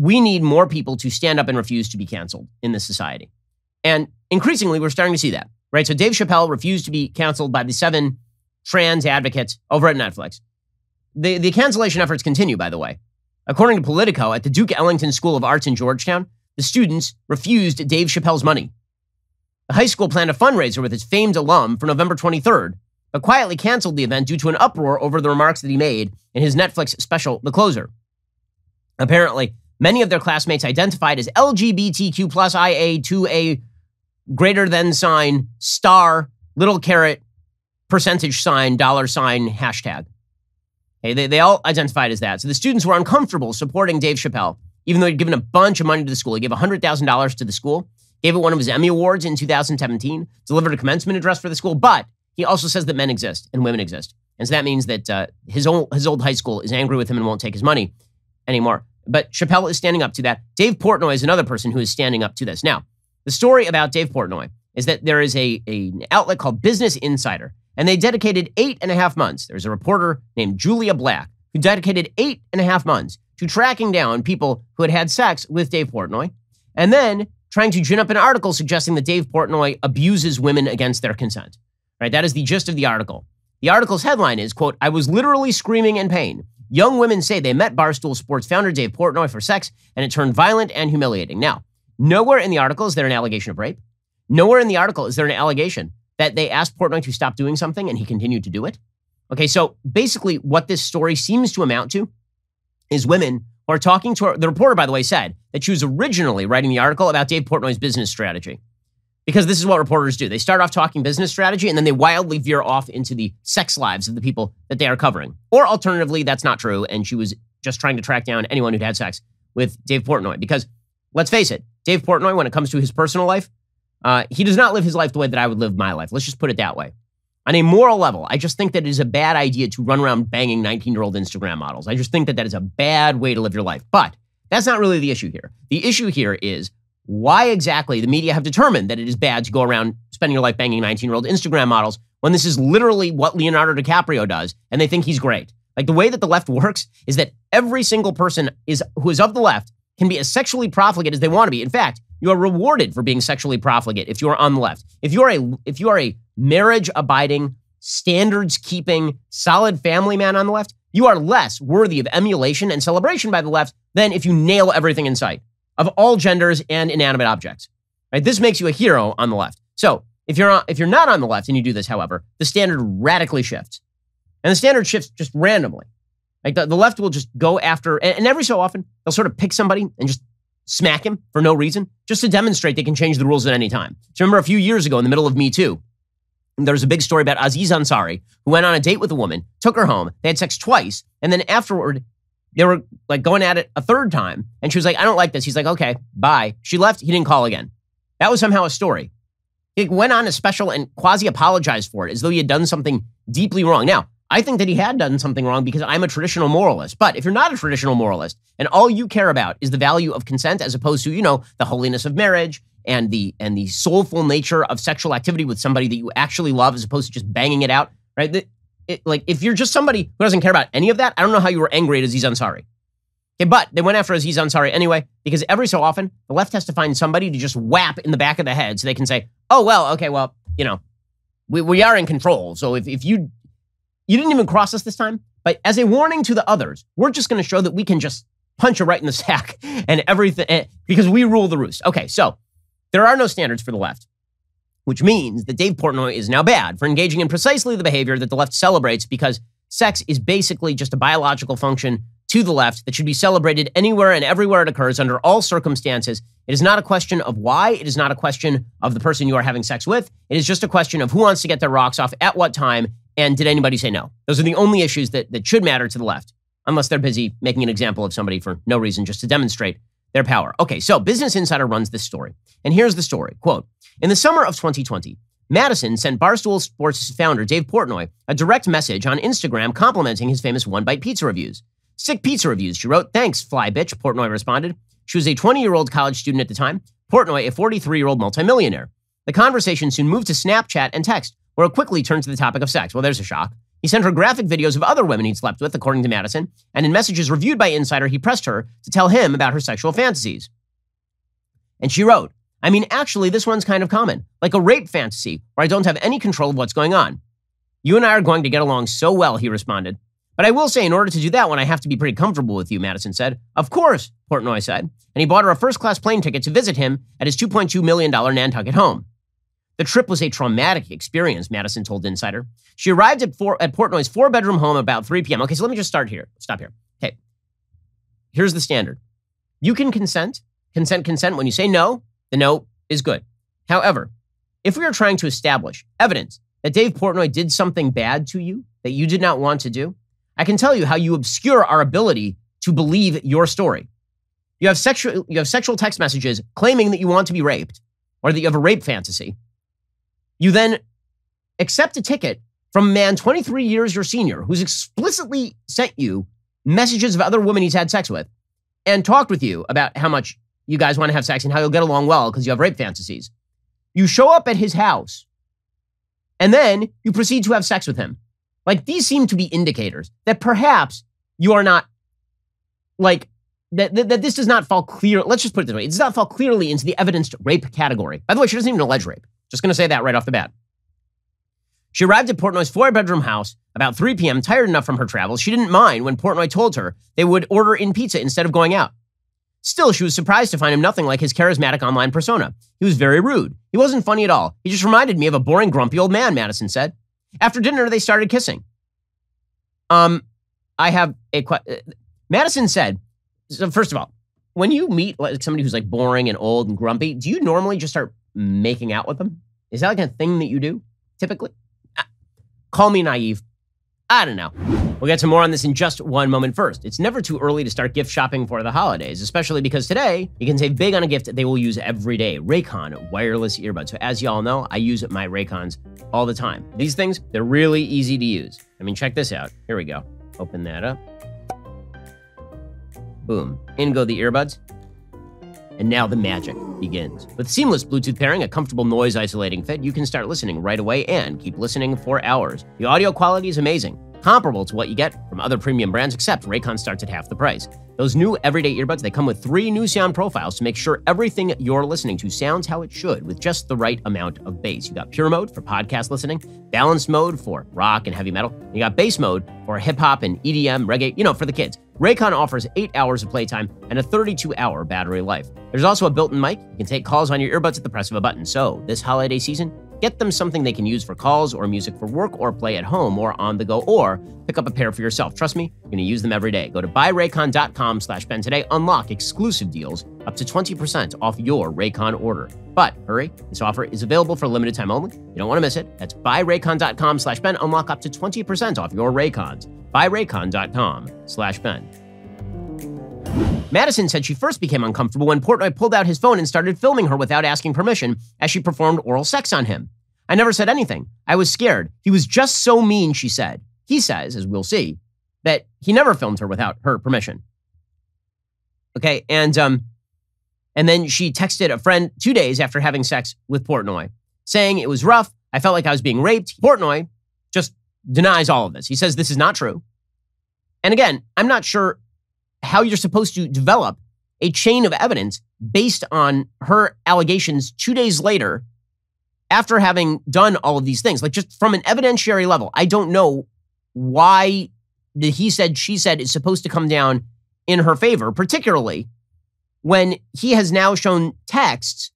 we need more people to stand up and refuse to be canceled in this society. And increasingly, we're starting to see that, right? So Dave Chappelle refused to be canceled by the seven trans advocates over at Netflix. The, the cancellation efforts continue, by the way. According to Politico, at the Duke Ellington School of Arts in Georgetown, the students refused Dave Chappelle's money. The high school planned a fundraiser with its famed alum for November 23rd, but quietly canceled the event due to an uproar over the remarks that he made in his Netflix special, The Closer. Apparently, many of their classmates identified as LGBTQ plus IA2A greater than sign, star, little caret, percentage sign, dollar sign, hashtag. Okay, they, they all identified as that. So the students were uncomfortable supporting Dave Chappelle, even though he'd given a bunch of money to the school. He gave $100,000 to the school, gave it one of his Emmy Awards in 2017, delivered a commencement address for the school, but he also says that men exist and women exist. And so that means that uh, his, old, his old high school is angry with him and won't take his money anymore. But Chappelle is standing up to that. Dave Portnoy is another person who is standing up to this. Now, the story about Dave Portnoy is that there is a, a an outlet called Business Insider, and they dedicated eight and a half months. There's a reporter named Julia Black who dedicated eight and a half months to tracking down people who had had sex with Dave Portnoy, and then trying to gin up an article suggesting that Dave Portnoy abuses women against their consent. Right? That is the gist of the article. The article's headline is, quote, I was literally screaming in pain. Young women say they met Barstool Sports founder Dave Portnoy for sex, and it turned violent and humiliating. Now, nowhere in the article is there an allegation of rape. Nowhere in the article is there an allegation that they asked Portnoy to stop doing something and he continued to do it. Okay, so basically, what this story seems to amount to is women who are talking to her. The reporter, by the way, said that she was originally writing the article about Dave Portnoy's business strategy because this is what reporters do. They start off talking business strategy and then they wildly veer off into the sex lives of the people that they are covering. Or alternatively, that's not true. And she was just trying to track down anyone who'd had sex with Dave Portnoy. Because let's face it, Dave Portnoy, when it comes to his personal life, uh, he does not live his life the way that I would live my life. Let's just put it that way. On a moral level, I just think that it is a bad idea to run around banging 19 year old Instagram models. I just think that that is a bad way to live your life. But that's not really the issue here. The issue here is why exactly the media have determined that it is bad to go around spending your life banging 19 year old Instagram models when this is literally what Leonardo DiCaprio does and they think he's great. Like the way that the left works is that every single person is who is of the left can be as sexually profligate as they want to be. In fact, you are rewarded for being sexually profligate if you are on the left. If you are a if you are a marriage abiding, standards keeping, solid family man on the left, you are less worthy of emulation and celebration by the left than if you nail everything in sight of all genders and inanimate objects. Right? This makes you a hero on the left. So if you're on, if you're not on the left and you do this, however, the standard radically shifts, and the standard shifts just randomly. Like the, the left will just go after, and, and every so often they'll sort of pick somebody and just smack him for no reason, just to demonstrate they can change the rules at any time. So remember a few years ago in the middle of Me Too, there was a big story about Aziz Ansari, who went on a date with a woman, took her home, they had sex twice, and then afterward, they were like going at it a third time. And she was like, I don't like this. He's like, okay, bye. She left. He didn't call again. That was somehow a story. He went on a special and quasi apologized for it as though he had done something deeply wrong. Now, I think that he had done something wrong because I'm a traditional moralist. But if you're not a traditional moralist and all you care about is the value of consent as opposed to, you know, the holiness of marriage and the and the soulful nature of sexual activity with somebody that you actually love as opposed to just banging it out, right? Like if you're just somebody who doesn't care about any of that, I don't know how you were angry at Aziz Ansari. Okay, but they went after Aziz Ansari anyway because every so often the left has to find somebody to just whap in the back of the head so they can say, "Oh well, okay, well, you know, we, we are in control. So if if you you didn't even cross us this time, but as a warning to the others, we're just going to show that we can just punch you right in the sack and everything eh, because we rule the roost. Okay, so there are no standards for the left which means that Dave Portnoy is now bad for engaging in precisely the behavior that the left celebrates because sex is basically just a biological function to the left that should be celebrated anywhere and everywhere it occurs under all circumstances. It is not a question of why. It is not a question of the person you are having sex with. It is just a question of who wants to get their rocks off at what time and did anybody say no. Those are the only issues that, that should matter to the left, unless they're busy making an example of somebody for no reason just to demonstrate their power. Okay, so Business Insider runs this story. And here's the story. Quote, in the summer of 2020, Madison sent Barstool Sports founder Dave Portnoy a direct message on Instagram complimenting his famous One Bite pizza reviews. Sick pizza reviews, she wrote. Thanks, fly bitch, Portnoy responded. She was a 20 year old college student at the time, Portnoy, a 43 year old multimillionaire. The conversation soon moved to Snapchat and text, where it quickly turned to the topic of sex. Well, there's a shock. He sent her graphic videos of other women he'd slept with, according to Madison, and in messages reviewed by Insider, he pressed her to tell him about her sexual fantasies. And she wrote, I mean, actually, this one's kind of common, like a rape fantasy where I don't have any control of what's going on. You and I are going to get along so well, he responded. But I will say, in order to do that one, I have to be pretty comfortable with you, Madison said. Of course, Portnoy said. And he bought her a first class plane ticket to visit him at his $2.2 million Nantucket home. The trip was a traumatic experience, Madison told Insider. She arrived at, four, at Portnoy's four bedroom home about 3 p.m. Okay, so let me just start here. Stop here. Okay. Here's the standard you can consent, consent, consent. When you say no, the no is good. However, if we are trying to establish evidence that Dave Portnoy did something bad to you that you did not want to do, I can tell you how you obscure our ability to believe your story. You have sexual, you have sexual text messages claiming that you want to be raped or that you have a rape fantasy. You then accept a ticket from a man 23 years your senior who's explicitly sent you messages of other women he's had sex with and talked with you about how much you guys want to have sex and how you'll get along well because you have rape fantasies. You show up at his house and then you proceed to have sex with him. Like these seem to be indicators that perhaps you are not like that, that, that, this does not fall clear. Let's just put it this way. It does not fall clearly into the evidenced rape category. By the way, she doesn't even allege rape. Just going to say that right off the bat. She arrived at Portnoy's four bedroom house about 3 p.m., tired enough from her travels. She didn't mind when Portnoy told her they would order in pizza instead of going out. Still, she was surprised to find him nothing like his charismatic online persona. He was very rude. He wasn't funny at all. He just reminded me of a boring, grumpy old man, Madison said. After dinner, they started kissing. Um, I have a question. Uh, Madison said, so first of all, when you meet like somebody who's like boring and old and grumpy, do you normally just start making out with them? Is that like a thing that you do typically? Uh, call me naive. I don't know. We'll get to more on this in just one moment first. It's never too early to start gift shopping for the holidays, especially because today you can save big on a gift that they will use every day Raycon wireless earbuds. So, as y'all know, I use my Raycons all the time. These things, they're really easy to use. I mean, check this out. Here we go. Open that up. Boom. In go the earbuds. And now the magic begins. With seamless Bluetooth pairing, a comfortable noise isolating fit, you can start listening right away and keep listening for hours. The audio quality is amazing, comparable to what you get from other premium brands, except Raycon starts at half the price. Those new everyday earbuds, they come with three new sound profiles to make sure everything you're listening to sounds how it should with just the right amount of bass. You got pure mode for podcast listening, balanced mode for rock and heavy metal, and you got bass mode for hip hop and EDM, reggae, you know, for the kids. Raycon offers 8 hours of playtime and a 32 hour battery life. There's also a built in mic. You can take calls on your earbuds at the press of a button. So, this holiday season, get them something they can use for calls or music for work or play at home or on the go or pick up a pair for yourself. Trust me, you're going to use them every day. Go to buyraycon.com slash Ben today. Unlock exclusive deals up to 20% off your Raycon order. But hurry, this offer is available for limited time only. You don't want to miss it. That's buyraycon.com slash Ben. Unlock up to 20% off your Raycons buyraycon.com slash Ben. Madison said she first became uncomfortable when Portnoy pulled out his phone and started filming her without asking permission as she performed oral sex on him. I never said anything. I was scared. He was just so mean, she said. He says, as we'll see, that he never filmed her without her permission. Okay, and um, and then she texted a friend two days after having sex with Portnoy, saying it was rough. I felt like I was being raped. Portnoy just denies all of this. He says this is not true. And again, I'm not sure how you're supposed to develop a chain of evidence based on her allegations two days later after having done all of these things. Like, just from an evidentiary level, I don't know why the he said, she said is supposed to come down in her favor, particularly when he has now shown texts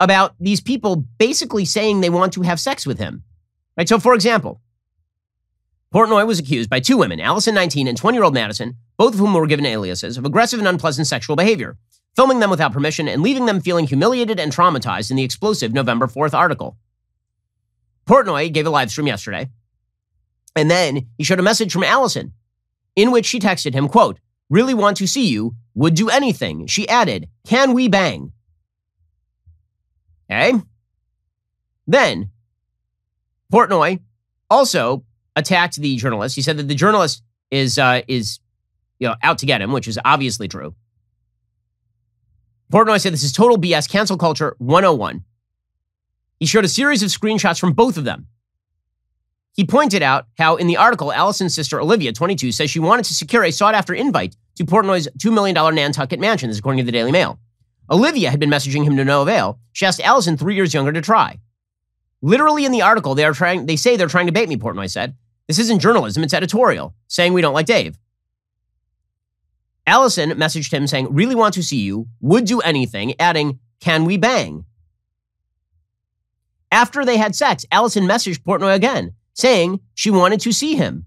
about these people basically saying they want to have sex with him. Right. So, for example, Portnoy was accused by two women, Allison 19 and 20 year old Madison, both of whom were given aliases, of aggressive and unpleasant sexual behavior, filming them without permission and leaving them feeling humiliated and traumatized in the explosive November 4th article. Portnoy gave a live stream yesterday, and then he showed a message from Allison in which she texted him, quote, really want to see you, would do anything. She added, can we bang? Okay. Then Portnoy also attacked the journalist. He said that the journalist is uh, is you know out to get him, which is obviously true. Portnoy said this is total BS, cancel culture 101. He showed a series of screenshots from both of them. he pointed out how in the article, Allison's sister Olivia, 22, says she wanted to secure a sought after invite to Portnoy's $2 million Nantucket mansion, this is according to the Daily Mail. Olivia had been messaging him to no avail. She asked Allison, three years younger, to try. Literally in the article, they are trying, they say they're trying to bait me, Portnoy said. This isn't journalism, it's editorial, saying we don't like Dave. Allison messaged him saying, really want to see you, would do anything, adding, can we bang? After they had sex, Allison messaged Portnoy again, saying she wanted to see him.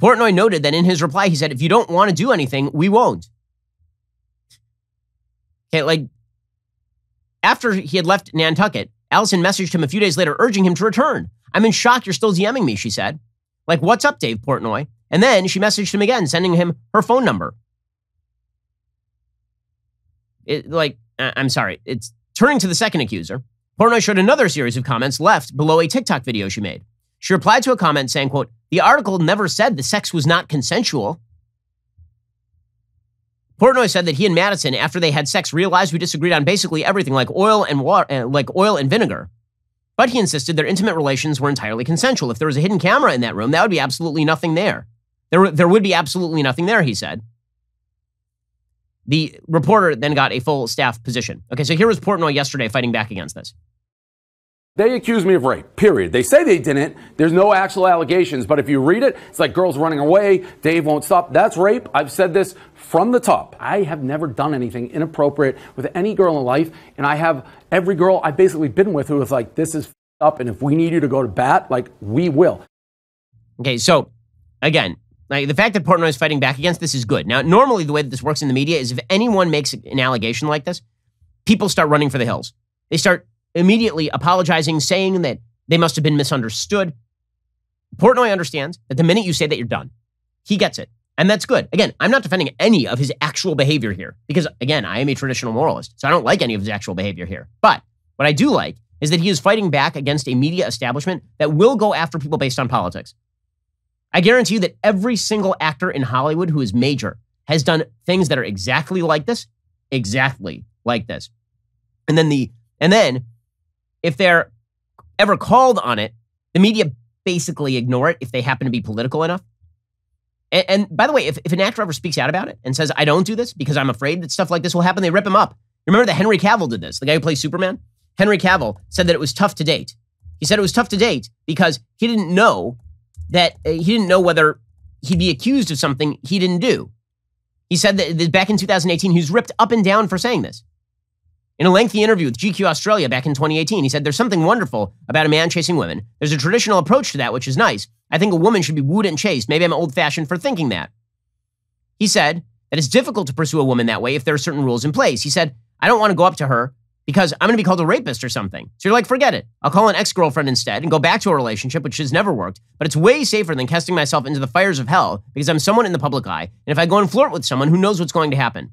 Portnoy noted that in his reply, he said, if you don't want to do anything, we won't. Okay, like after he had left Nantucket, Allison messaged him a few days later, urging him to return. I'm in shock you're still DMing me, she said. Like, what's up, Dave Portnoy? And then she messaged him again, sending him her phone number. It, like, I'm sorry, it's turning to the second accuser. Portnoy showed another series of comments left below a TikTok video she made. She replied to a comment saying, quote, the article never said the sex was not consensual. Portnoy said that he and Madison, after they had sex, realized we disagreed on basically everything, like oil and water, uh, like oil and vinegar. But he insisted their intimate relations were entirely consensual. If there was a hidden camera in that room, that would be absolutely nothing there. There, there would be absolutely nothing there, he said. The reporter then got a full staff position. Okay, so here was Portnoy yesterday fighting back against this. They accuse me of rape, period. They say they didn't. There's no actual allegations, but if you read it, it's like girls running away, Dave won't stop. That's rape. I've said this from the top. I have never done anything inappropriate with any girl in life, and I have every girl I've basically been with who is like, this is up, and if we need you to go to bat, like, we will. Okay, so again, like the fact that Portnoy is fighting back against this is good. Now, normally the way that this works in the media is if anyone makes an allegation like this, people start running for the hills. They start immediately apologizing, saying that they must have been misunderstood. Portnoy understands that the minute you say that you're done, he gets it. And that's good. Again, I'm not defending any of his actual behavior here because, again, I am a traditional moralist. So I don't like any of his actual behavior here. But what I do like is that he is fighting back against a media establishment that will go after people based on politics. I guarantee you that every single actor in Hollywood who is major has done things that are exactly like this, exactly like this. And then the and then if they're ever called on it, the media basically ignore it if they happen to be political enough. And, and, by the way, if, if an actor ever speaks out about it and says, I don't do this because I'm afraid that stuff like this will happen, they rip him up. Remember that Henry Cavill did this, the guy who plays Superman? Henry Cavill said that it was tough to date. He said it was tough to date because he didn't know that uh, he didn't know whether he'd be accused of something he didn't do. He said that, that back in 2018, he was ripped up and down for saying this. In a lengthy interview with GQ Australia back in 2018, he said, There's something wonderful about a man chasing women. There's a traditional approach to that, which is nice. I think a woman should be wooed and chased. Maybe I'm old fashioned for thinking that. He said that it's difficult to pursue a woman that way if there are certain rules in place. He said, I don't want to go up to her because I'm going to be called a rapist or something. So you're like, forget it. I'll call an ex girlfriend instead and go back to a relationship, which has never worked. But it's way safer than casting myself into the fires of hell because I'm someone in the public eye. And if I go and flirt with someone, who knows what's going to happen?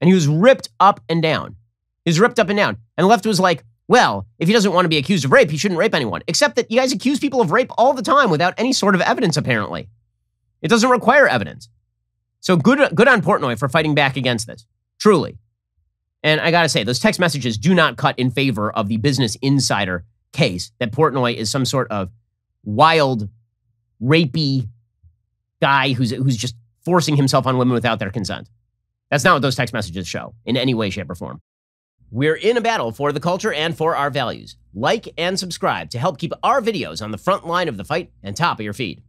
And he was ripped up and down. He's ripped up and down. And the left was like, well, if he doesn't want to be accused of rape, he shouldn't rape anyone. Except that you guys accuse people of rape all the time without any sort of evidence, apparently. It doesn't require evidence. So good, good on Portnoy for fighting back against this, truly. And I gotta say, those text messages do not cut in favor of the Business Insider case that Portnoy is some sort of wild, rapey guy who's, who's just forcing himself on women without their consent. That's not what those text messages show in any way, shape, or form. We're in a battle for the culture and for our values. Like and subscribe to help keep our videos on the front line of the fight and top of your feed.